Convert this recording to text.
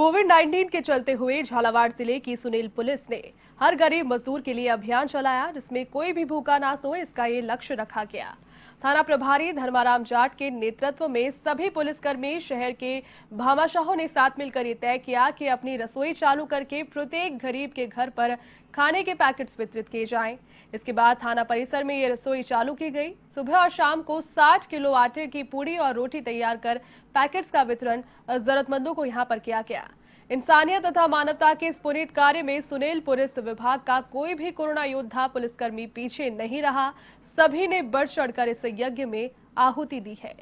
Covid 19 के चलते हुए झालावाड़ ज़िले की सुनील पुलिस ने हर गरीब मजदूर के लिए अभियान चलाया, जिसमें कोई भी भूखा ना सोए, इसका ये लक्ष्य रखा गया। थाना प्रभारी धर्माराम जाट के नेतृत्व में सभी पुलिसकर्मी शहर के भामाशाहों ने साथ मिलकर ये तय किया कि अपनी रसोई चालू करके प्रत्येक गरीब के घर पर खाने के पैकेट्स वितरित किए जाएँ। इसके बाद थाना परिसर में ये रसोई चालू की गई सुबह और शाम को 60 किलो आटे की पूड़ी और रोटी तैयार कर पैकेट्स का वितरण जरूरतमंदों को यहाँ पर किया गया इंसानियत तथा मानवता के इस पुनीत कार्य में सुनील पुलिस विभाग का कोई भी कोरोना योद्धा पुलिसकर्मी पीछे नहीं रहा। सभी ने बढ़ चढ़कर इस यज्ञ में आहुति दी है।